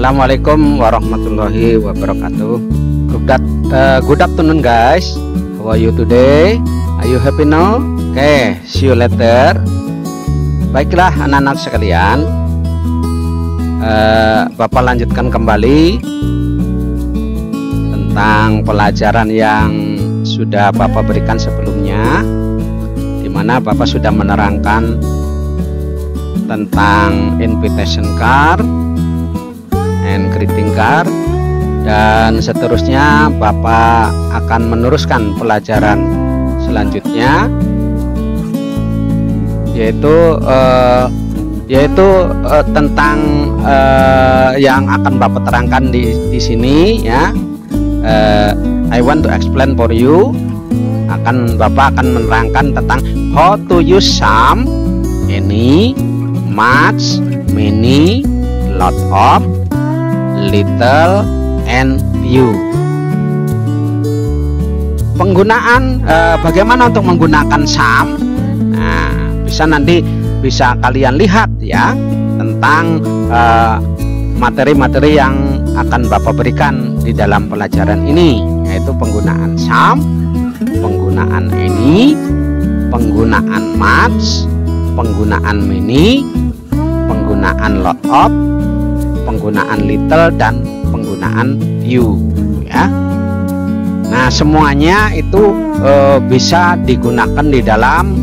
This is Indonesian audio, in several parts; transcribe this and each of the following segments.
Assalamualaikum warahmatullahi wabarakatuh. Good, uh, good afternoon guys. How are you today? Are you happy now? Oke, okay, see you later. Baiklah anak-anak sekalian, uh, Bapak lanjutkan kembali tentang pelajaran yang sudah Bapak berikan sebelumnya, di mana Bapak sudah menerangkan tentang invitation card and greeting card dan seterusnya Bapak akan meneruskan pelajaran selanjutnya yaitu uh, yaitu uh, tentang uh, yang akan Bapak terangkan di di sini ya. Uh, I want to explain for you. Akan Bapak akan menerangkan tentang how to use some any much many lot of little and few. Penggunaan eh, bagaimana untuk menggunakan some nah bisa nanti bisa kalian lihat ya tentang eh, materi-materi yang akan Bapak berikan di dalam pelajaran ini yaitu penggunaan some penggunaan ini penggunaan much penggunaan many penggunaan lot of penggunaan little dan penggunaan few ya. Nah semuanya itu e, bisa digunakan di dalam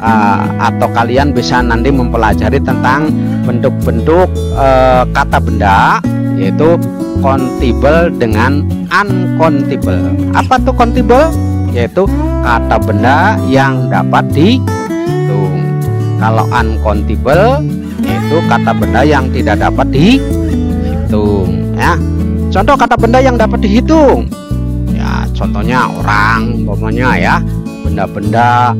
e, atau kalian bisa nanti mempelajari tentang bentuk-bentuk e, kata benda yaitu countable dengan uncountable. Apa tuh countable? Yaitu kata benda yang dapat dihitung. Kalau uncountable yaitu kata benda yang tidak dapat dihitung ya. Contoh kata benda yang dapat dihitung. Ya contohnya orang umpamanya ya. Benda-benda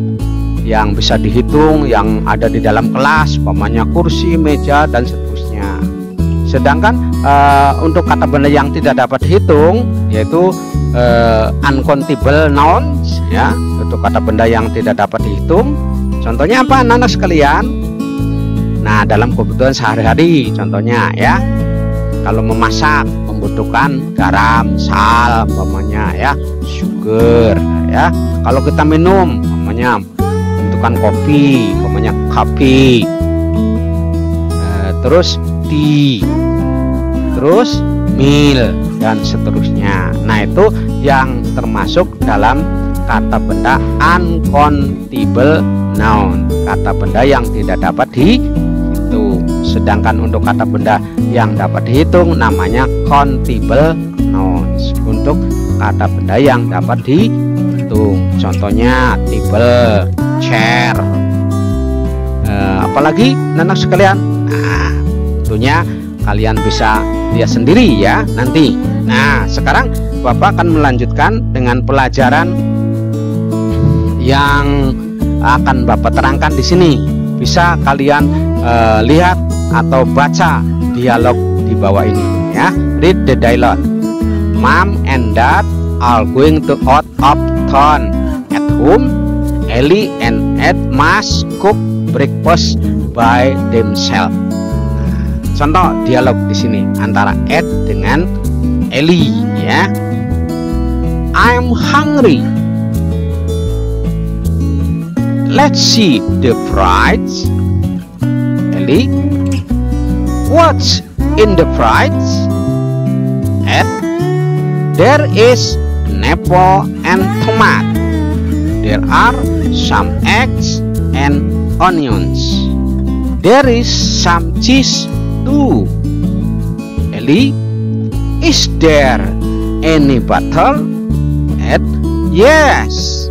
yang bisa dihitung yang ada di dalam kelas umpamanya kursi meja dan seterusnya. Sedangkan uh, untuk kata benda yang tidak dapat dihitung yaitu uh, uncountable nouns ya. Untuk kata benda yang tidak dapat dihitung. Contohnya apa anak-anak sekalian? Nah dalam kebutuhan sehari-hari contohnya ya kalau memasak membutuhkan garam sal umpamanya ya. Sugar ya. Kalau kita minum umpamanya membutuhkan kopi umpamanya kopi. E, terus tea. Terus meal dan seterusnya. Nah itu yang termasuk dalam kata benda uncountable noun. Kata benda yang tidak dapat dihitung sedangkan untuk kata benda yang dapat dihitung namanya countable nouns. Untuk kata benda yang dapat dihitung contohnya table chair. Eh, apalagi nanak sekalian? Nah tentunya kalian bisa lihat sendiri ya nanti. Nah sekarang Bapak akan melanjutkan dengan pelajaran yang akan Bapak terangkan di sini. Bisa kalian uh, lihat atau baca dialog di bawah ini ya. Read the dialogue. Mom and dad are going to out of town. At home Ellie and Ed must cook breakfast by themselves. Contoh dialog di sini antara Ed dengan Ellie ya. I'm hungry. Let's see the fries. Ellie What's in the fries? And there is apple and tomato. There are some eggs and onions. There is some cheese too. Ellie, is there any butter? Ed, yes,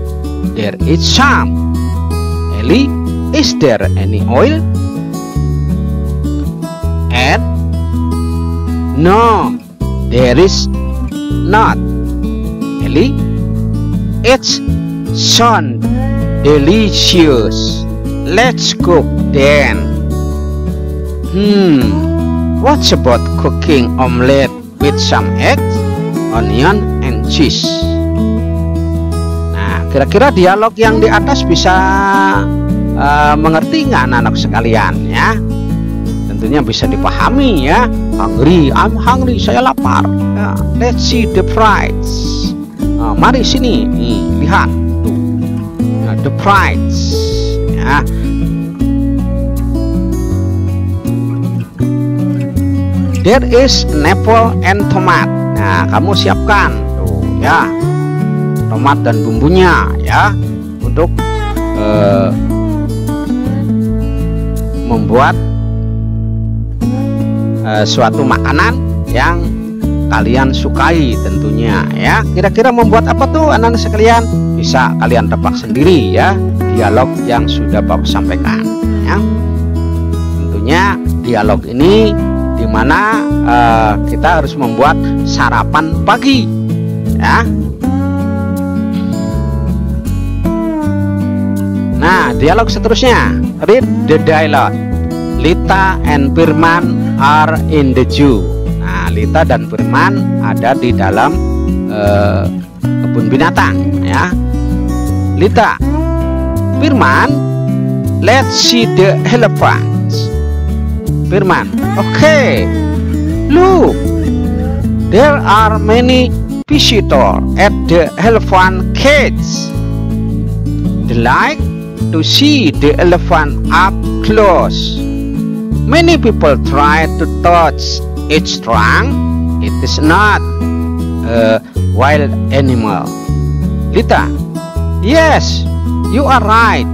there is some. Ellie, is there any oil? No, there is not. Ellie, it's sun delicious. Let's cook then. Hmm, what's about cooking omelette with some eggs, onion, and cheese? Nah, kira-kira dialog yang di atas bisa uh, mengerti nggak anak-anak sekalian ya? Tentunya bisa dipahami ya. Hungry I'm hungry saya lapar. Ya, let's see the price. Nah, mari sini. Nih lihat tuh. Nah, the price. Ya. There is an apple and tomat. Nah kamu siapkan tuh ya. Tomat dan bumbunya ya. Untuk uh, membuat uh, suatu makanan yang kalian sukai tentunya ya. Kira-kira membuat apa tuh anak-anak sekalian? Bisa kalian tebak sendiri ya. Dialog yang sudah Bapak sampaikan ya. Tentunya dialog ini di mana uh, kita harus membuat sarapan pagi ya. Nah, dialog seterusnya. Read the dialogue. Lita and Firman are in the zoo. Nah, Lita dan Firman ada di dalam uh, kebun binatang, ya. Lita, Firman, let's see the elephants. Firman. Okay. Look, there are many visitors at the elephant cage. The light to see the elephant up close. Many people try to touch its trunk. It is not a wild animal. Lita, yes, you are right.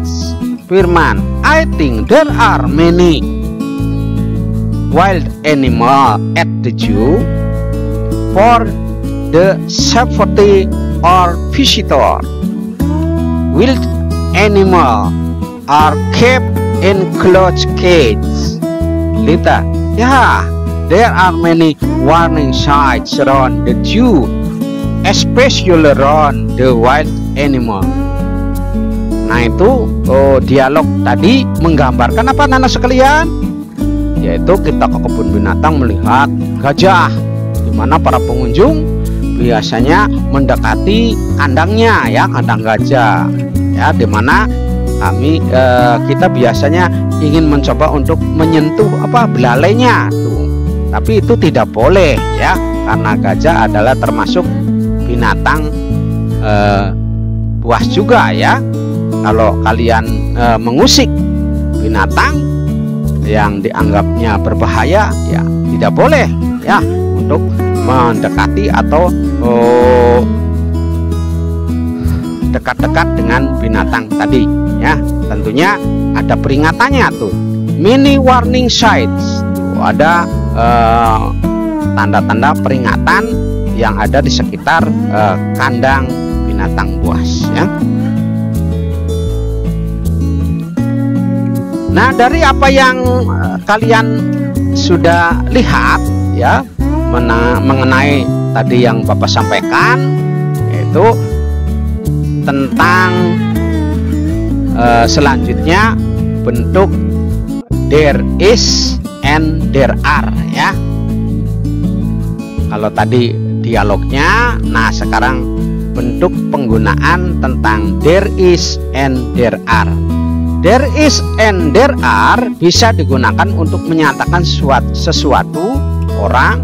Firman, I think there are many wild animal at the zoo for the safety or visitor. Wild animal are kept in closed cages. Lita, yeah, there are many warning signs around the zoo, especially around the wild animal. Nah itu oh, dialog tadi menggambarkan apa nana sekalian? Yaitu kita ke kebun binatang melihat gajah, di mana para pengunjung biasanya mendekati kandangnya ya kandang gajah ya di mana kami eh, kita biasanya ingin mencoba untuk menyentuh apa belalainya tuh. Tapi itu tidak boleh ya. Karena gajah adalah termasuk binatang eh, buas juga ya. Kalau kalian eh, mengusik binatang yang dianggapnya berbahaya ya tidak boleh ya untuk mendekati atau oh, dekat-dekat dengan binatang tadi ya. Tentunya ada peringatannya tuh. Mini warning signs. Tuh, ada eh, tanda-tanda uh, peringatan yang ada di sekitar uh, kandang binatang buas ya. Nah dari apa yang uh, kalian sudah lihat ya mengenai tadi yang Bapak sampaikan yaitu tentang uh, selanjutnya bentuk there is and there are ya. Kalau tadi dialognya nah sekarang bentuk penggunaan tentang there is and there are. There is and there are bisa digunakan untuk menyatakan sesuatu, sesuatu orang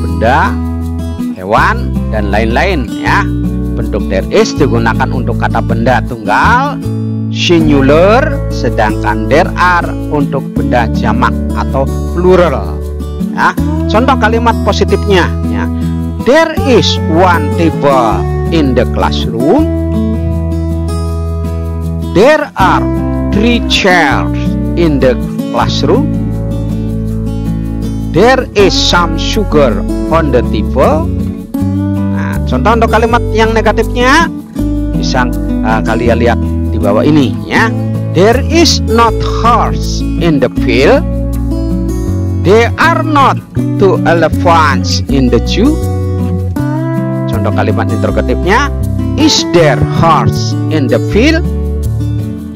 benda hewan dan lain-lain ya. Bentuk there is digunakan untuk kata benda tunggal singular sedangkan there are untuk benda jamak atau plural. Ya contoh kalimat positifnya ya. There is one table in the classroom. There are three chairs in the classroom. There is some sugar on the table. Contoh untuk kalimat yang negatifnya bisa uh, kalian lihat di bawah ini ya. There is not horse in the field. There are not two elephants in the zoo. Contoh kalimat interrogatifnya Is there horse in the field?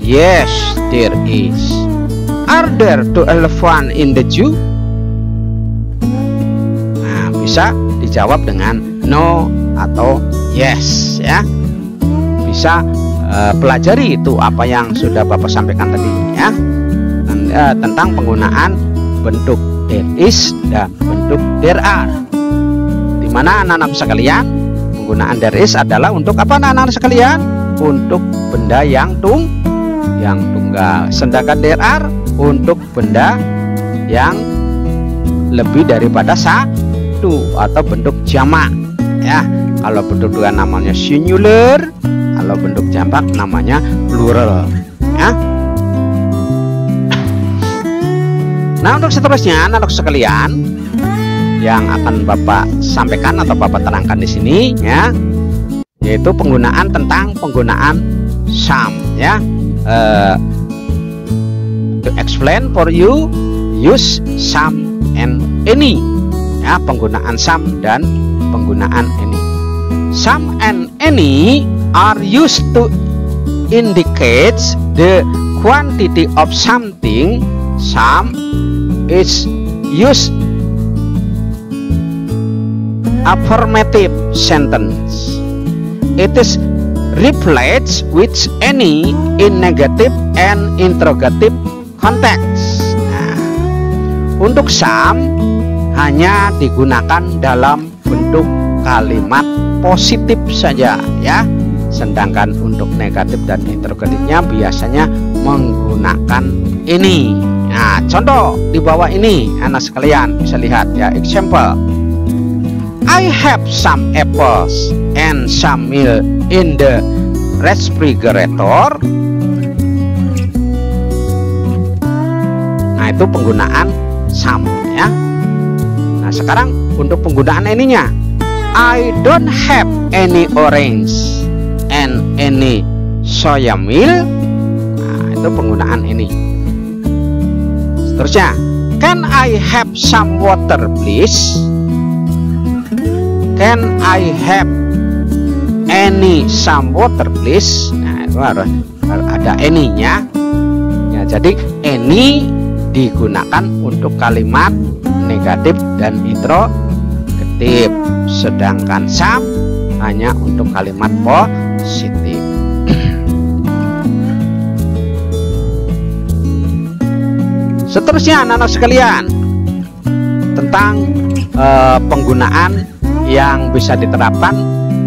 Yes, there is. Are there two elephants in the zoo? Nah, bisa dijawab dengan no atau yes ya bisa uh, pelajari itu apa yang sudah Bapak sampaikan tadi ya uh, tentang penggunaan bentuk there is dan bentuk there are. Di mana anak-anak sekalian penggunaan there is adalah untuk apa anak-anak sekalian? Untuk benda yang tung yang tunggal. Sedangkan there are untuk benda yang lebih daripada satu atau bentuk jamak ya. Kalau bentuk dua namanya singular, kalau bentuk jamak namanya plural. Ya. Nah untuk seterusnya anak sekalian yang akan Bapak sampaikan atau Bapak terangkan di sini ya yaitu penggunaan tentang penggunaan some ya. Uh, to explain for you use some and any ya penggunaan some dan penggunaan any. Some and any are used to indicate the quantity of something some is used affirmative sentence. It is replaced with any in negative and interrogative context. Nah, untuk some hanya digunakan dalam bentuk kalimat positif saja ya sedangkan untuk negatif dan interrogatifnya biasanya menggunakan ini. Nah contoh di bawah ini anak sekalian bisa lihat ya example. I have some apples and some milk in the refrigerator. Nah itu penggunaan some ya. Nah sekarang untuk penggunaan ininya. I don't have any orange and any soya milk nah itu penggunaan ini seterusnya can I have some water please? Can I have any some water please? Nah itu harus, ada any-nya ya jadi any digunakan untuk kalimat negatif dan interrogatif sedangkan some hanya untuk kalimat positif seterusnya anak-anak sekalian tentang uh, penggunaan yang bisa diterapkan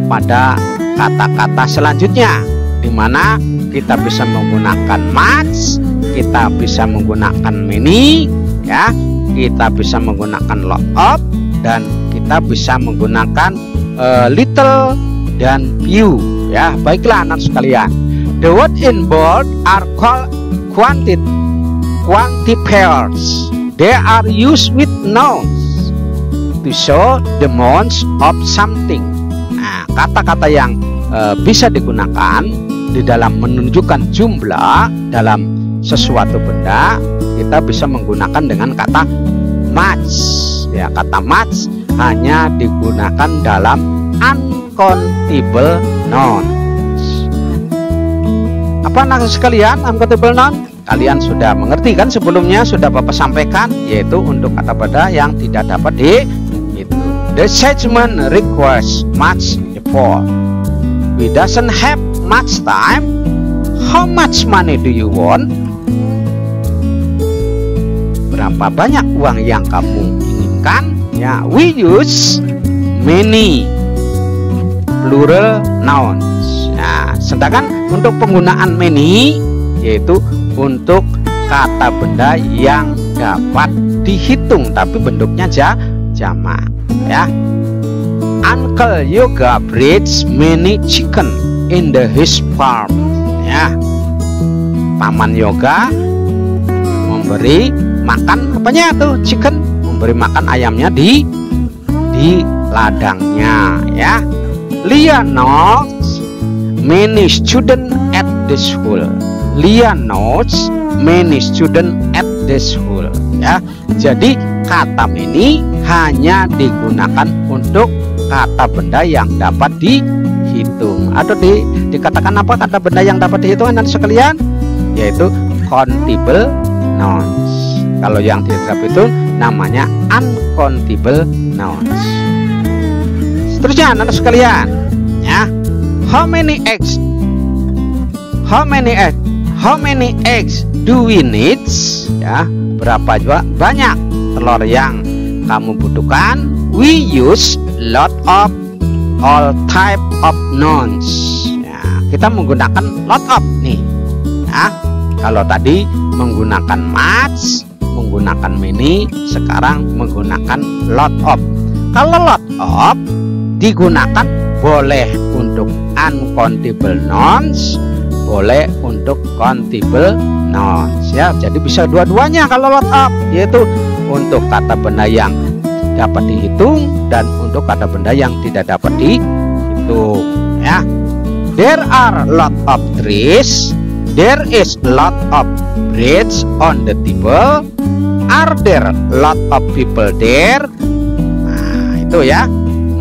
pada kata-kata selanjutnya di mana kita bisa menggunakan much, kita bisa menggunakan many, ya, kita bisa menggunakan lot of dan kita bisa menggunakan uh, little dan few, ya. Baiklah anak sekalian. The word in bold are called quantit quantifiers. They are used with nouns to show the amounts of something. Nah, kata-kata yang e, bisa digunakan di dalam menunjukkan jumlah dalam sesuatu benda, kita bisa menggunakan dengan kata much. Ya, kata much hanya digunakan dalam uncountable nouns. Apa anak sekalian uncountable noun? Kalian sudah mengerti kan sebelumnya sudah Bapak sampaikan yaitu untuk kata benda yang tidak dapat di itu. The judgment requires much effort. We doesn't have much time. How much money do you want? Berapa banyak uang yang kamu inginkan? Ya, we use many plural nouns. Nah, sedangkan untuk penggunaan many yaitu untuk kata benda yang dapat dihitung tapi bentuknya ja jamak ya. Uncle Yoga breeds many chicken in the his farm ya. Paman Yoga memberi makan apanya tuh chicken? Memberi makan ayamnya di di ladangnya ya. Lia many student at the school Lia knows many student at the school ya. Jadi kata many hanya digunakan untuk kata benda yang dapat dihitung. Atau di, dikatakan apa? Kata benda yang dapat dihitung nanti sekalian yaitu countable nouns. Kalau yang tidak itu namanya uncountable nouns. Seterusnya anak sekalian ya. How many eggs? How many eggs how many eggs do we need? Ya berapa juga? Banyak. Telur yang kamu butuhkan. We use lot of all type of nouns. Ya, kita menggunakan lot of nih. Ya kalau tadi menggunakan much menggunakan many sekarang menggunakan lot of. Kalau lot of digunakan boleh untuk uncountable nouns boleh untuk countable nouns ya jadi bisa dua-duanya kalau of yaitu untuk kata benda yang dapat dihitung dan untuk kata benda yang tidak dapat dihitung ya. There are lot of trees. There is lot of breads on the table. Are there lot of people there? Nah itu ya.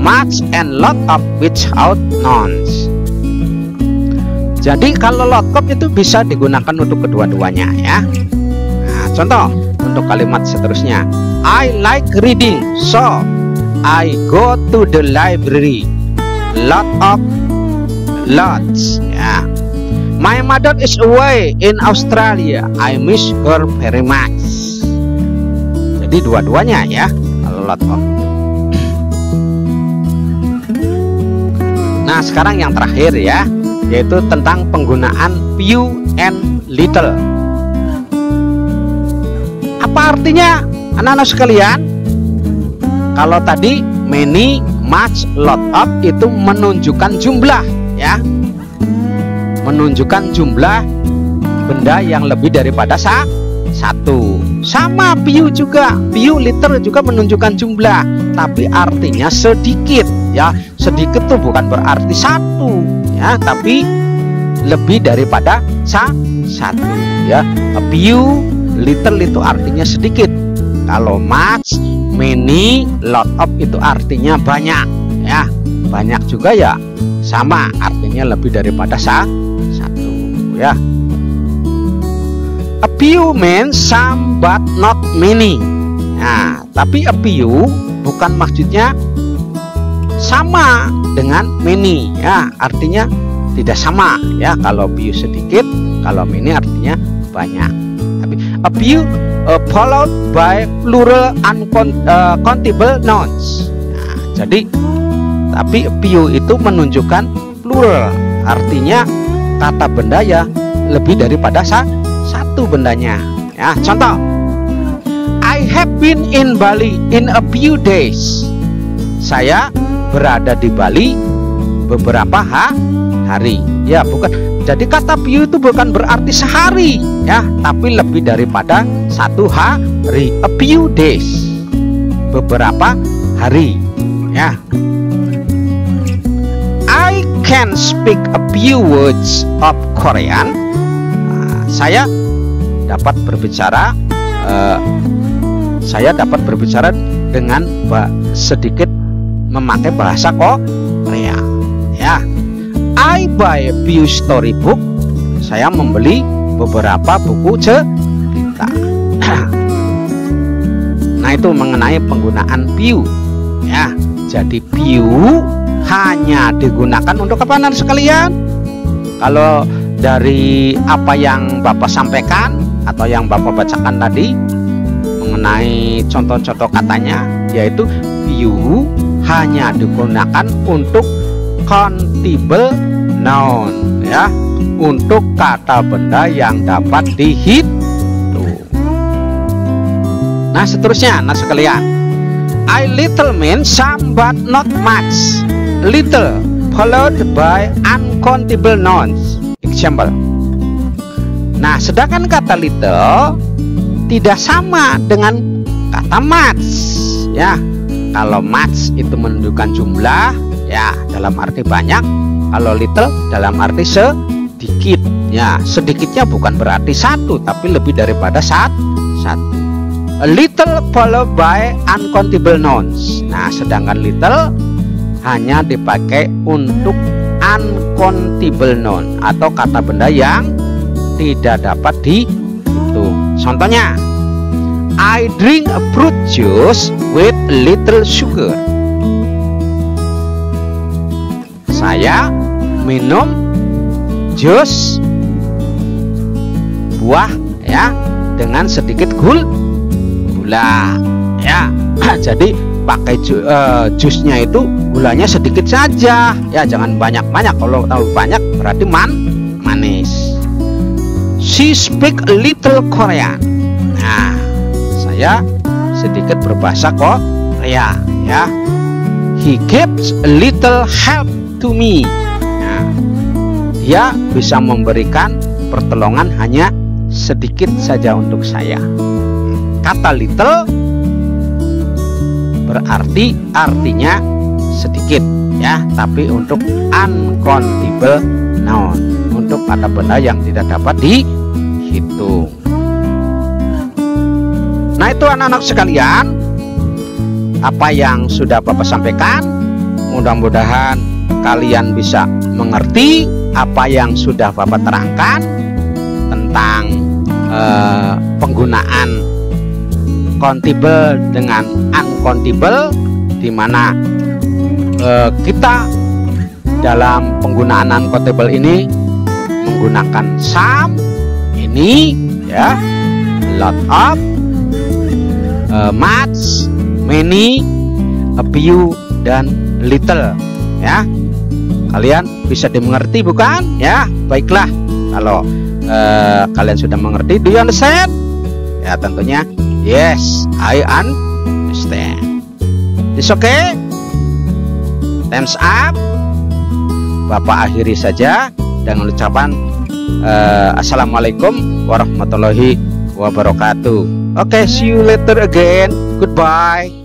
Much and lot of without nouns jadi kalau lot of itu bisa digunakan untuk kedua-duanya ya. Nah, contoh untuk kalimat seterusnya. I like reading so I go to the library. Lot of lots ya. My mother is away in Australia. I miss her very much. Jadi dua-duanya ya kalau lot of. Nah sekarang yang terakhir ya yaitu tentang penggunaan few and little. Apa artinya anak-anak sekalian? Kalau tadi many much lot of itu menunjukkan jumlah ya. Menunjukkan jumlah benda yang lebih daripada sa satu. Sama few juga few little juga menunjukkan jumlah tapi artinya sedikit ya. Sedikit tuh bukan berarti satu ya. Tapi lebih daripada sa satu ya. A few little itu artinya sedikit. Kalau much many lot of itu artinya banyak ya. Banyak juga ya. Sama artinya lebih daripada sa satu ya. A few means some but not many. Nah tapi a few bukan maksudnya sama dengan many ya. Artinya tidak sama ya. Kalau few sedikit kalau many artinya banyak. Tapi a few uh, followed by plural uncountable uh, nouns. Nah, jadi tapi a few itu menunjukkan plural. Artinya kata benda ya lebih daripada sa satu bendanya. Ya contoh. I have been in Bali in a few days. Saya berada di Bali beberapa ha hari. Ya bukan. Jadi kata few itu bukan berarti sehari ya tapi lebih daripada satu hari. A few days. Beberapa hari ya. I can speak a few words of Korean. Nah, saya dapat berbicara uh, saya dapat berbicara dengan sedikit memakai bahasa Korea. Ya. I buy a few storybook. Saya membeli beberapa buku cerita. Nah itu mengenai penggunaan view. Ya. Jadi view hanya digunakan untuk apa nanti sekalian. Kalau dari apa yang Bapak sampaikan atau yang Bapak bacakan tadi mengenai contoh-contoh katanya yaitu view hanya digunakan untuk countable noun ya. Untuk kata benda yang dapat dihitung. Nah seterusnya nah sekalian. I little mean some but not much. Little followed by uncountable nouns. Example. Nah sedangkan kata little tidak sama dengan kata much ya kalau much itu menunjukkan jumlah ya dalam arti banyak. Kalau little dalam arti sedikit. Ya sedikitnya bukan berarti satu tapi lebih daripada saat satu a little followed by uncountable nouns. Nah sedangkan little hanya dipakai untuk uncountable noun atau kata benda yang tidak dapat dihitung. Contohnya I drink fruit juice with little sugar. Saya minum jus buah ya dengan sedikit gul gula ya. Jadi pakai ju, uh, jusnya itu gulanya sedikit saja. Ya jangan banyak-banyak. Kalau tahu banyak berarti man manis. She speak a little Korean. Nah saya sedikit berbahasa Korea ya he gives a little help to me. Nah, dia bisa memberikan pertolongan hanya sedikit saja untuk saya. Kata little berarti artinya sedikit ya. Tapi untuk uncountable noun untuk kata benda yang tidak dapat dihitung nah itu anak-anak sekalian apa yang sudah Bapak sampaikan mudah-mudahan kalian bisa mengerti apa yang sudah Bapak terangkan tentang eh, penggunaan countable dengan uncountable di mana uh, kita dalam penggunaan uncountable ini menggunakan some ini ya lot of uh, much many a few dan little ya kalian bisa dimengerti bukan ya baiklah kalau uh, kalian sudah mengerti do you understand ya tentunya Yes, I understand. It's okay? Time's up. Bapak akhiri saja dengan ucapan uh, Assalamualaikum warahmatullahi wabarakatuh. Okay, see you later again. Goodbye.